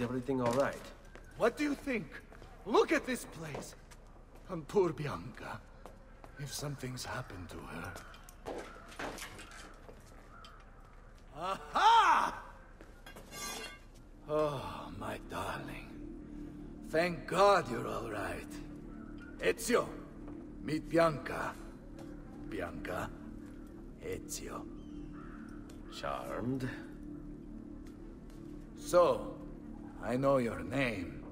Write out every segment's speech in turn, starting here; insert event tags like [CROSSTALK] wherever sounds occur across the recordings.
Is everything all right? What do you think? Look at this place. And poor Bianca. If something's happened to her. Aha! Oh, my darling. Thank God you're all right. Ezio, meet Bianca. Bianca, Ezio. Charmed. So, I know your name,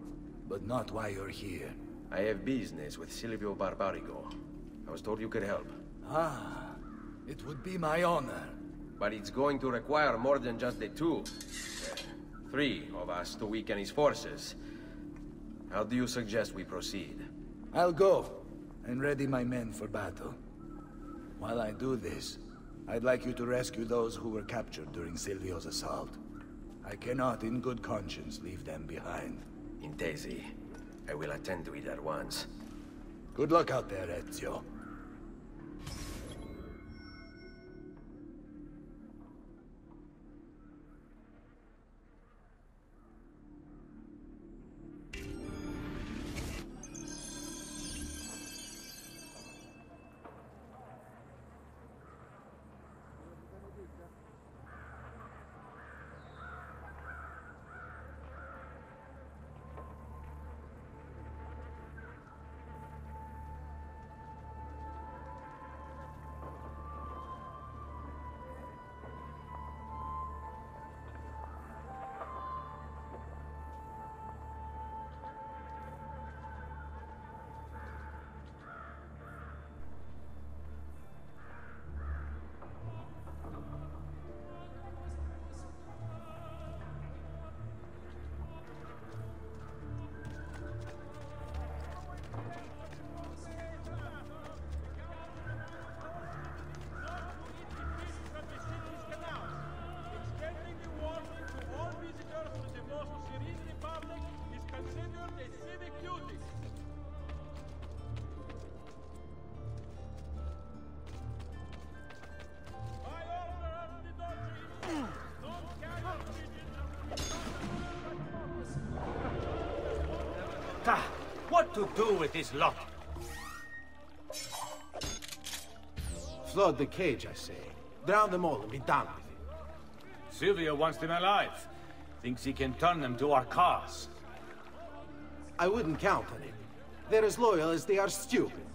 but not why you're here. I have business with Silvio Barbarigo. I was told you could help. Ah, it would be my honor. But it's going to require more than just the two. Uh, three of us to weaken his forces. How do you suggest we proceed? I'll go and ready my men for battle. While I do this, I'd like you to rescue those who were captured during Silvio's assault. I cannot in good conscience leave them behind. Intesi. I will attend to it at once. Good luck out there, Ezio. What to do with this lot? Flood the cage, I say. Drown them all and be done with it. Silvio wants them alive. Thinks he can turn them to our cause. I wouldn't count on it. They're as loyal as they are stupid.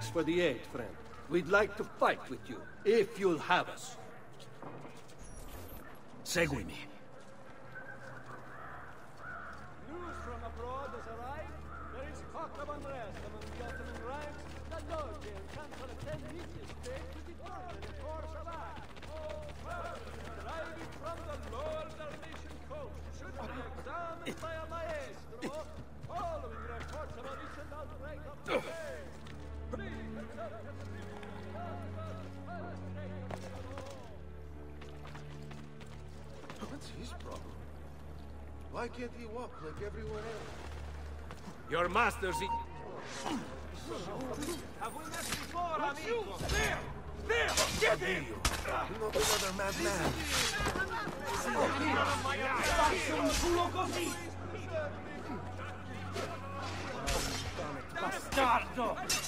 Thanks for the aid, friend. We'd like to fight with you, if you'll have us. Seguimi. News from abroad has arrived. There is talk of unrest among the Ottoman ranks. The Doge and Council of Ten Meetings paid to determine a course of action. Driving from the lower Dalmatian coast should be examined by Why can't he walk like everyone else? Your master's in... Have we met before, amigo? There! There! Get him! Not another madman. Bastardo!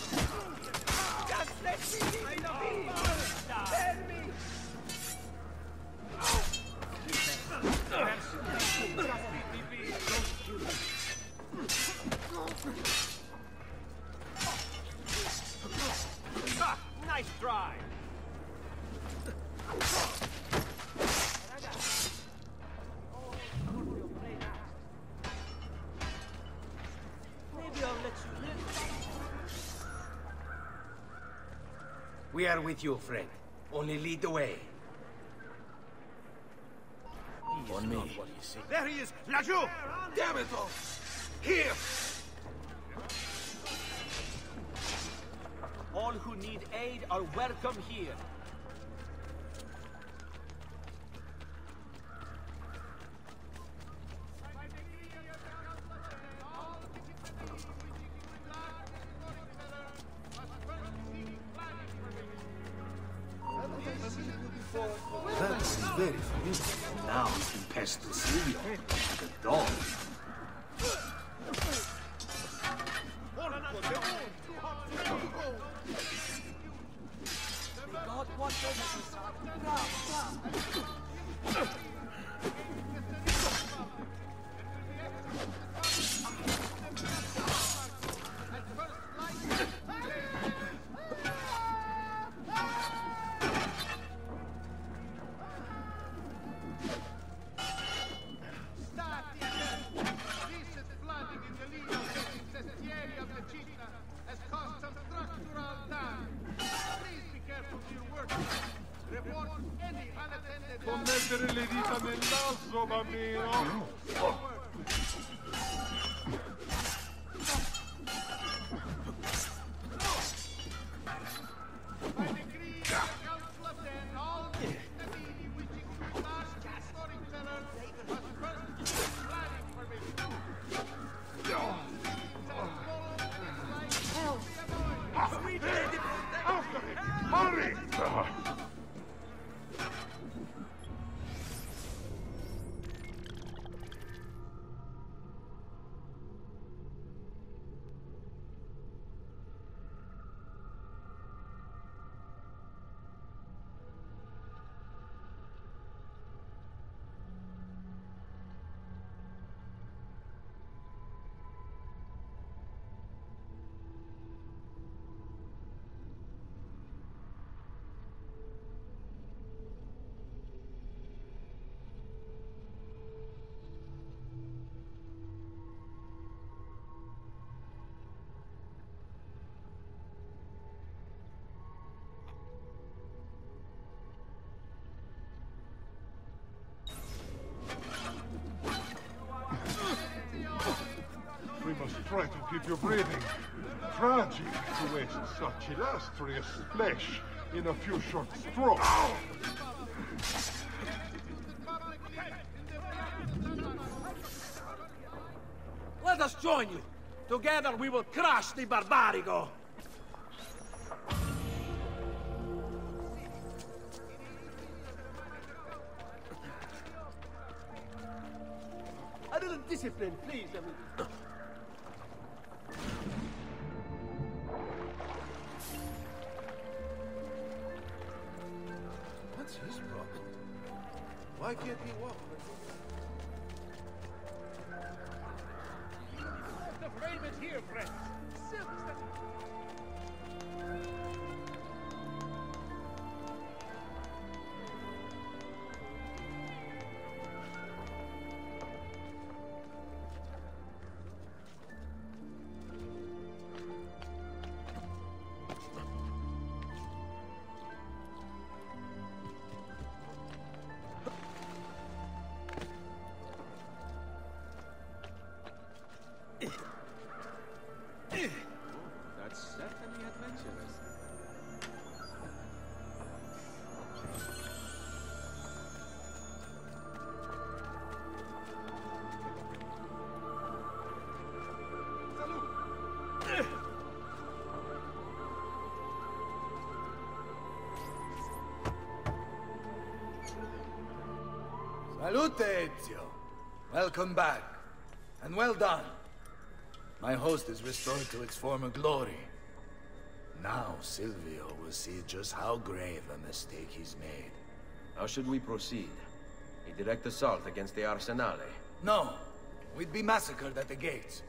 We are with you, friend. Only lead the way. He On me. There he is! Lajou! Damn it all! Here! All who need aid are welcome here. Now we can pass to Silvio, the dog. Recent by [LAUGHS] try to keep you breathing. Tragic to waste such illustrious flesh in a few short strokes. Let us join you. Together we will crush the Barbarigo. A little discipline, please. I mean... Salute, Ezio. Welcome back. And well done. My host is restored to its former glory. Now Silvio will see just how grave a mistake he's made. How should we proceed? A direct assault against the Arsenale. No, we'd be massacred at the gates.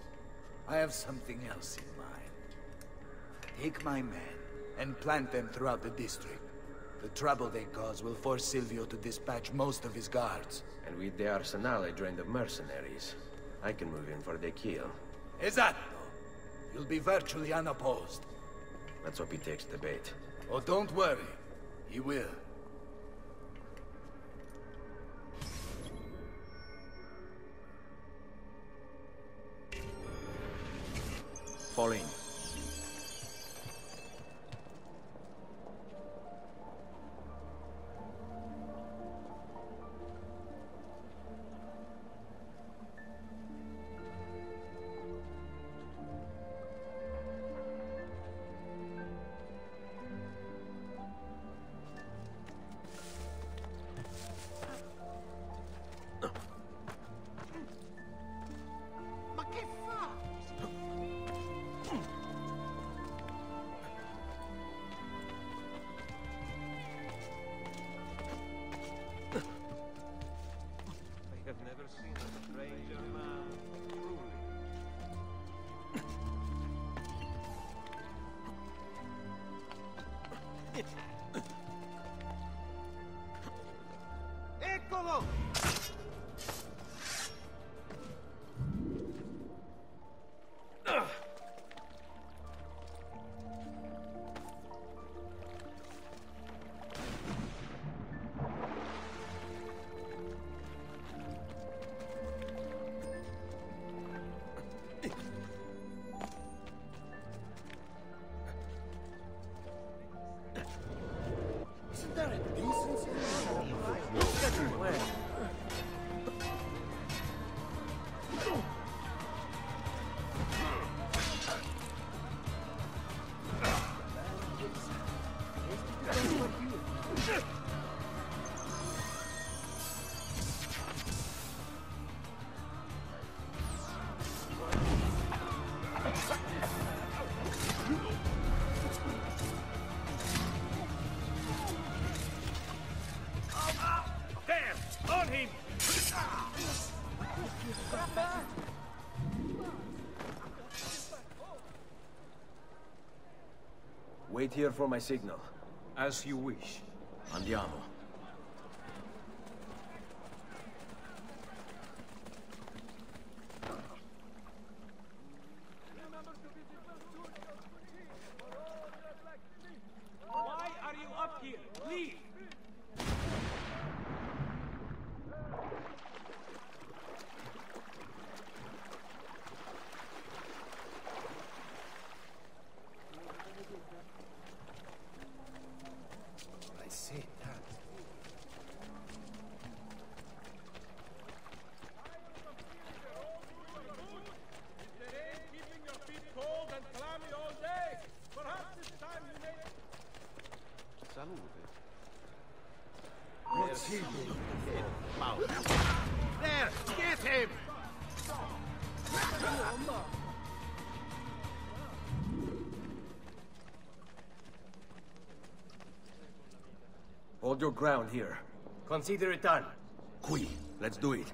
I have something else in mind. Take my men and plant them throughout the district. The trouble they cause will force Silvio to dispatch most of his guards. And with the Arsenale drained of mercenaries, I can move in for the kill. Esatto. You'll be virtually unopposed. Let's hope he takes the bait. Oh, don't worry. He will. Fall in. Him! Wait here for my signal. As you wish. Andiamo. Why are you up here? Leave! I say that. It ain't keeping your feet cold and clammy all day. Perhaps it's time you made There! Get him! Hold your ground here. Consider it done. Qui, let's do it.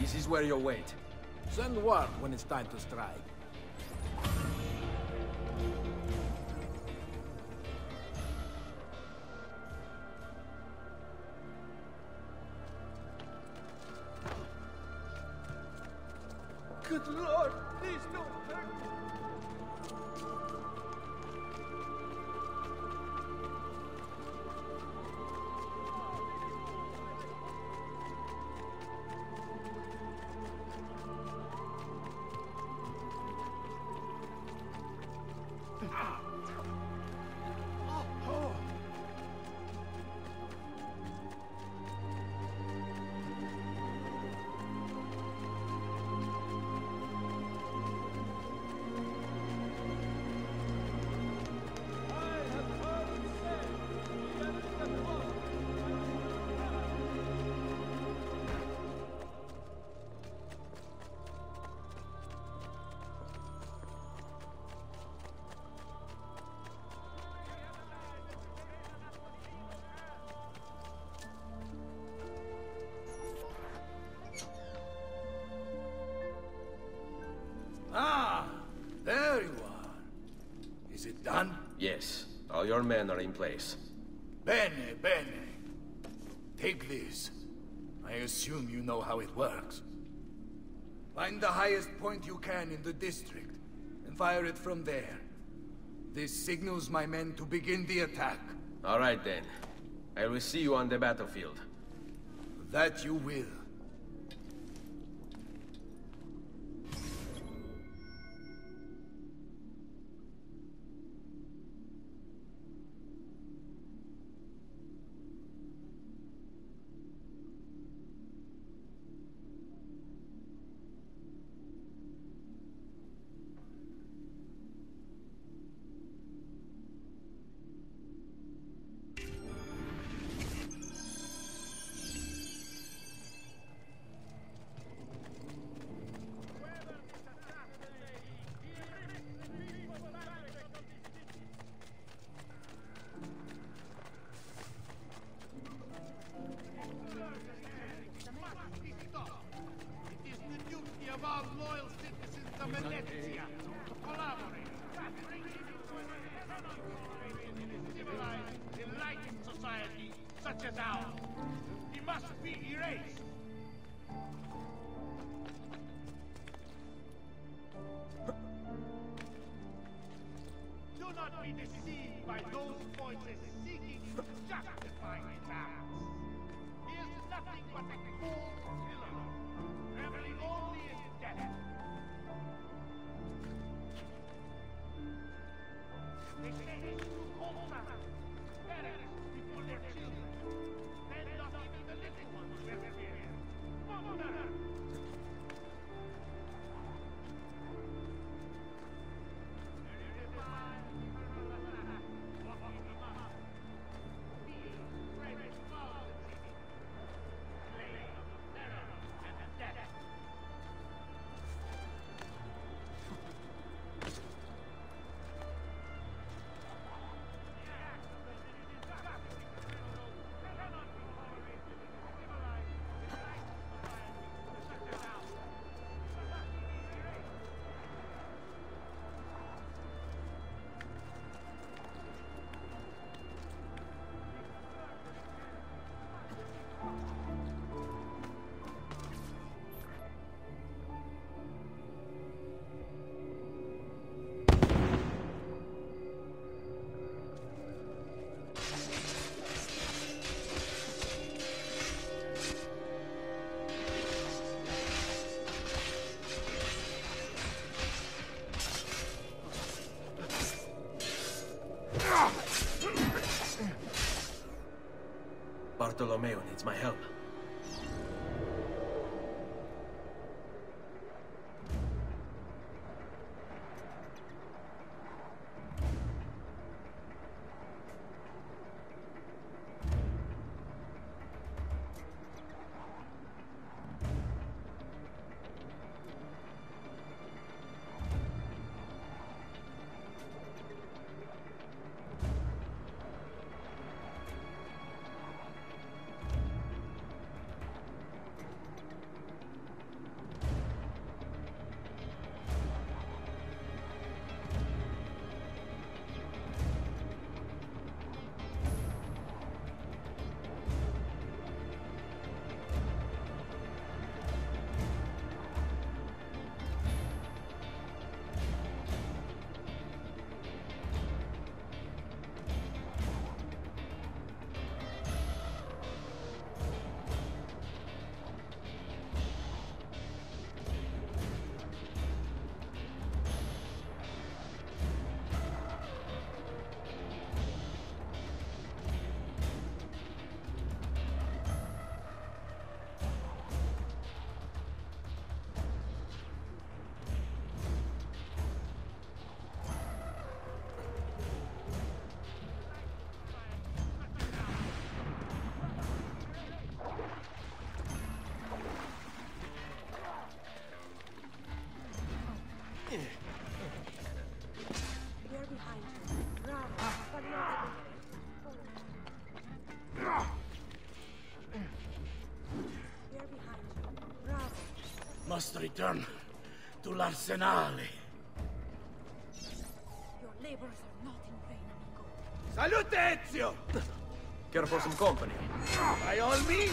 This is where you wait. Send word when it's time to strike. Men are in place. Bene, bene. Take this. I assume you know how it works. Find the highest point you can in the district, and fire it from there. This signals my men to begin the attack. All right then. I will see you on the battlefield. That you will. Bartolomeo needs my help. Return to l'arsenale. Your labors are not in vain, amico. Salute, Ezio! Care for some company? By all means!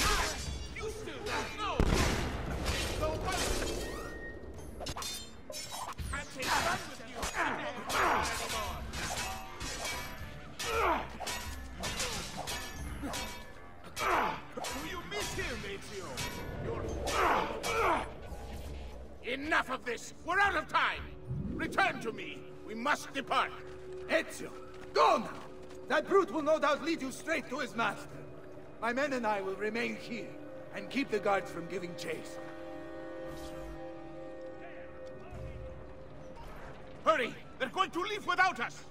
of this! We're out of time! Return to me! We must depart! Ezio, go now! That brute will no doubt lead you straight to his master. My men and I will remain here, and keep the guards from giving chase. Hurry! They're going to leave without us!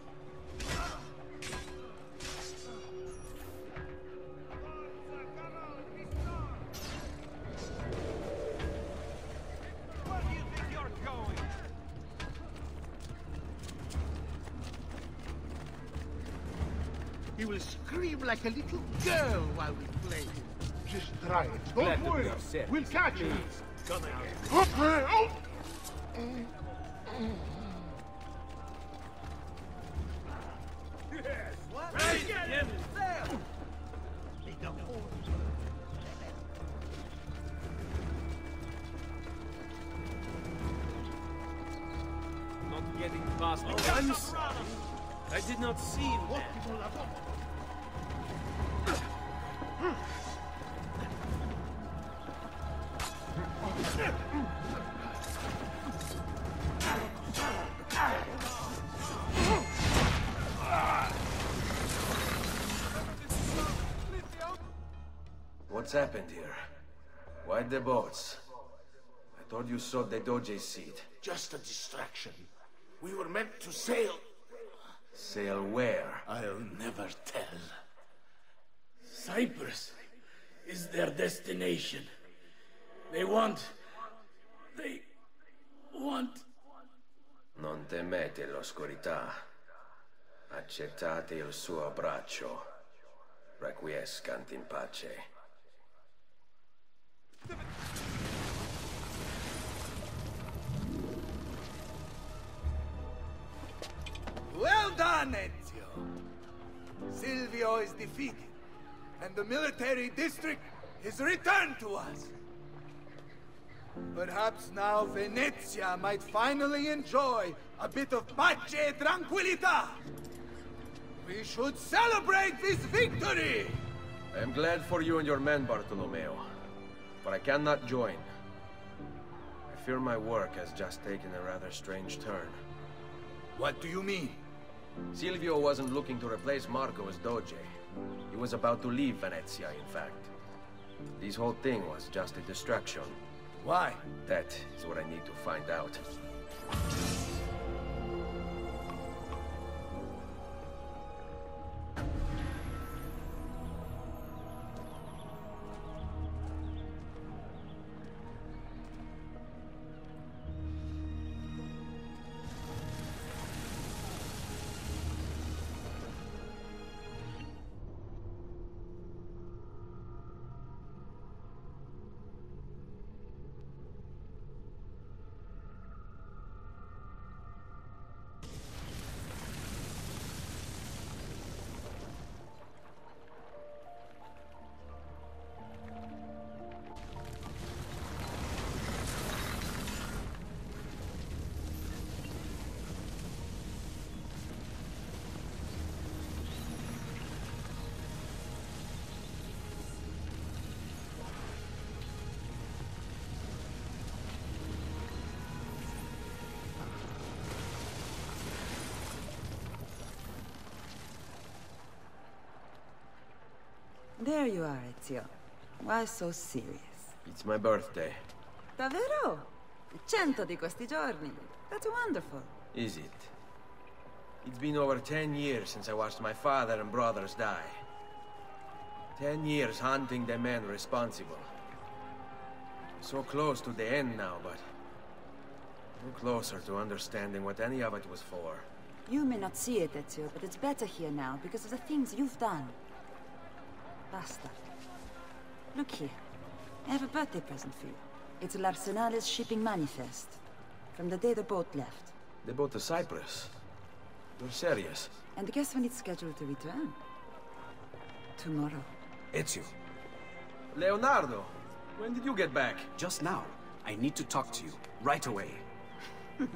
Don't Glad to worry. be of. We'll catch you. Come again. What's happened here? Why the boats? I thought you saw the Doge seat. Just a distraction. We were meant to sail. Sail where? I'll never tell. Cyprus is their destination. They want. They want. Non temete l'oscurità. Accettate il suo abbraccio. Requiescant in pace. Well done, Ezio! Silvio is defeated, and the military district is returned to us. Perhaps now Venezia might finally enjoy a bit of pace e tranquillità. We should celebrate this victory! I am glad for you and your men, Bartolomeo. But I cannot join. I fear my work has just taken a rather strange turn. What do you mean? Silvio wasn't looking to replace Marco as Doge. He was about to leave Venezia, in fact. This whole thing was just a distraction. Why? That is what I need to find out. There you are, Ezio. Why so serious? It's my birthday. Davvero? Cento di questi giorni. That's wonderful. Is it? It's been over ten years since I watched my father and brothers die. Ten years hunting the men responsible. So close to the end now, but... No closer to understanding what any of it was for. You may not see it, Ezio, but it's better here now because of the things you've done. Basta. Look here. I have a birthday present for you. It's L'Arsenale's shipping manifest. From the day the boat left. They bought to Cyprus. You're serious? And guess when it's scheduled to return? Tomorrow. Ezio, Leonardo! When did you get back? just now. I need to talk to you. Right away. [LAUGHS]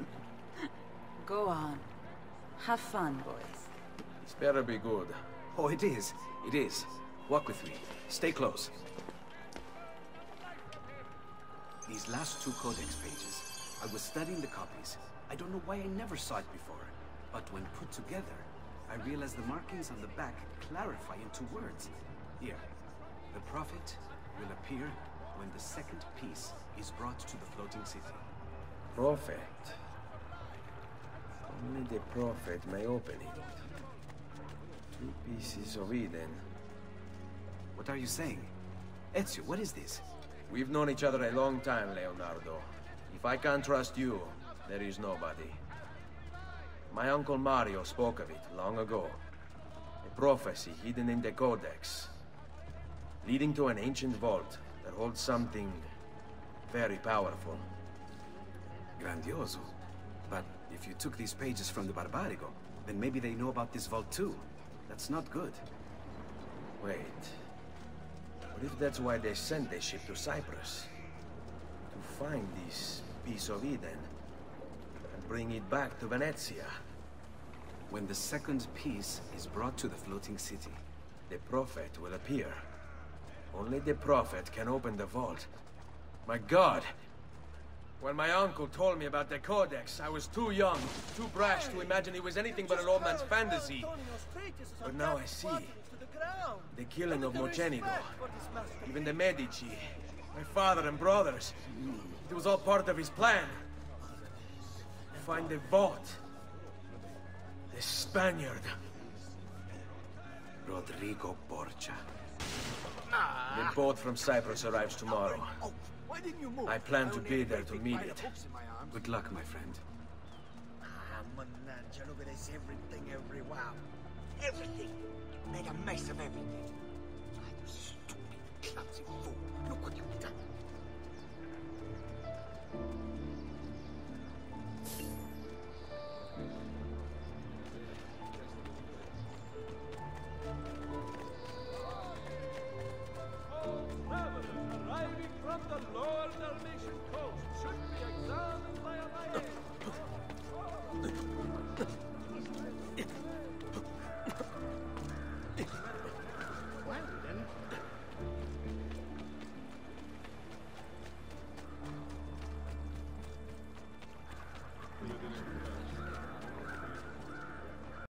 Go on. Have fun, boys. It's better be good. Oh, it is. It is. Walk with me. Stay close. These last two codex pages I was studying the copies. I don't know why I never saw it before. But when put together, I realized the markings on the back clarify into words. Here, the Prophet will appear when the second piece is brought to the floating city. Prophet. Only the Prophet may open it. Two pieces of Eden. What are you saying? Ezio, what is this? We've known each other a long time, Leonardo. If I can't trust you, there is nobody. My uncle Mario spoke of it long ago. A prophecy hidden in the Codex. Leading to an ancient vault that holds something very powerful. Grandioso. But if you took these pages from the Barbarigo, then maybe they know about this vault too. That's not good. Wait. What if that's why they sent the ship to Cyprus? To find this piece of Eden and bring it back to Venezia. When the second piece is brought to the floating city, the Prophet will appear. Only the Prophet can open the vault. My God! When my uncle told me about the Codex, I was too young, too brash to imagine it was anything but an old man's fantasy. But now I see. The killing of Mocenigo. Even the Medici. My father and brothers. It was all part of his plan. Find the vault. The Spaniard. Rodrigo Borgia. The boat from Cyprus arrives tomorrow. I plan to be there to meet it. Good luck, my friend. Ah, mannaggia, look at this everything everywhere. Everything. Made a mess of everything. You stupid, clumsy fool. Look what you've